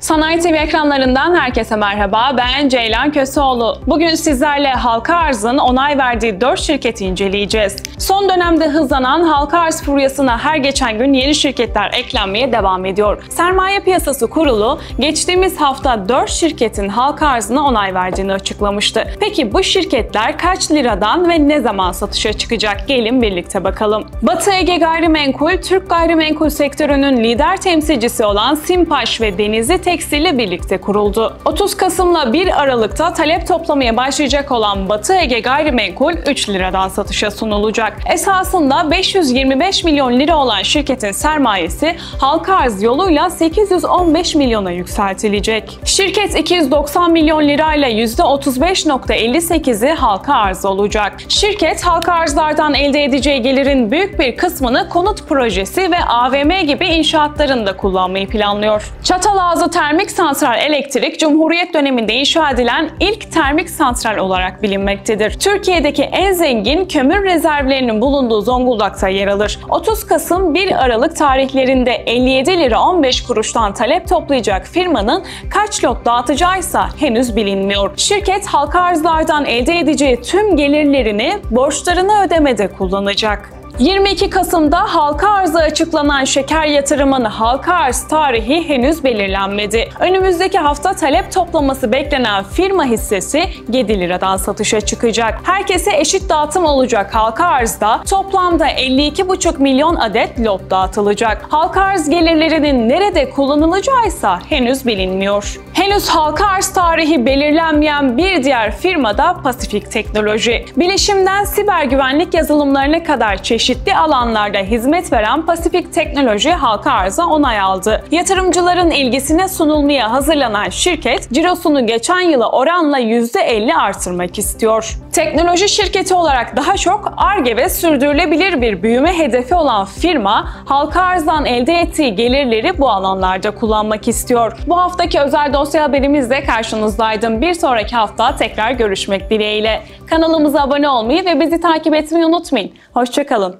Sanayi TV ekranlarından herkese merhaba. Ben Ceylan Köseoğlu. Bugün sizlerle halka arzın onay verdiği 4 şirketi inceleyeceğiz. Son dönemde hızlanan halka arz furyasına her geçen gün yeni şirketler eklenmeye devam ediyor. Sermaye Piyasası Kurulu geçtiğimiz hafta 4 şirketin halka arzına onay verdiğini açıklamıştı. Peki bu şirketler kaç liradan ve ne zaman satışa çıkacak? Gelin birlikte bakalım. Batı Ege Gayrimenkul, Türk gayrimenkul sektörünün lider temsilcisi olan Simpaş ve Denizli Tekstil ile birlikte kuruldu. 30 Kasım'la 1 Aralık'ta talep toplamaya başlayacak olan Batı Ege Gayrimenkul 3 liradan satışa sunulacak. Esasında 525 milyon lira olan şirketin sermayesi halka arz yoluyla 815 milyona yükseltilecek. Şirket 290 milyon lirayla %35.58'i halka arz olacak. Şirket halka arzlardan elde edeceği gelirin büyük bir kısmını konut projesi ve AVM gibi inşaatlarında kullanmayı planlıyor. Çatalazı Termik Santral Elektrik, Cumhuriyet döneminde inşa edilen ilk termik santral olarak bilinmektedir. Türkiye'deki en zengin kömür rezervlerinin bulunduğu Zonguldak'ta yer alır. 30 Kasım 1 Aralık tarihlerinde 57 lira 15 kuruştan talep toplayacak firmanın kaç lot dağıtacağıysa henüz bilinmiyor. Şirket halka arzlardan elde edeceği tüm gelirlerini borçlarını ödemede kullanacak. 22 Kasım'da halka arzı açıklanan şeker yatırımının halka arz tarihi henüz belirlenmedi. Önümüzdeki hafta talep toplaması beklenen firma hissesi 7 liradan satışa çıkacak. Herkese eşit dağıtım olacak halka arzda toplamda 52,5 milyon adet lot dağıtılacak. Halka arz gelirlerinin nerede kullanılacağı ise henüz bilinmiyor. Henüz halka arz tarihi belirlenmeyen bir diğer firma da Pasifik Teknoloji. Bilişimden siber güvenlik yazılımlarına kadar çeşitli çeşitli alanlarda hizmet veren Pasifik Teknoloji halka arza onay aldı. Yatırımcıların ilgisine sunulmaya hazırlanan şirket, cirosunu geçen yıla oranla %50 artırmak istiyor. Teknoloji şirketi olarak daha çok ARGE ve sürdürülebilir bir büyüme hedefi olan firma, halka arzdan elde ettiği gelirleri bu alanlarda kullanmak istiyor. Bu haftaki özel dosya haberimizde karşınızdaydım. Bir sonraki hafta tekrar görüşmek dileğiyle. Kanalımıza abone olmayı ve bizi takip etmeyi unutmayın. Hoşçakalın.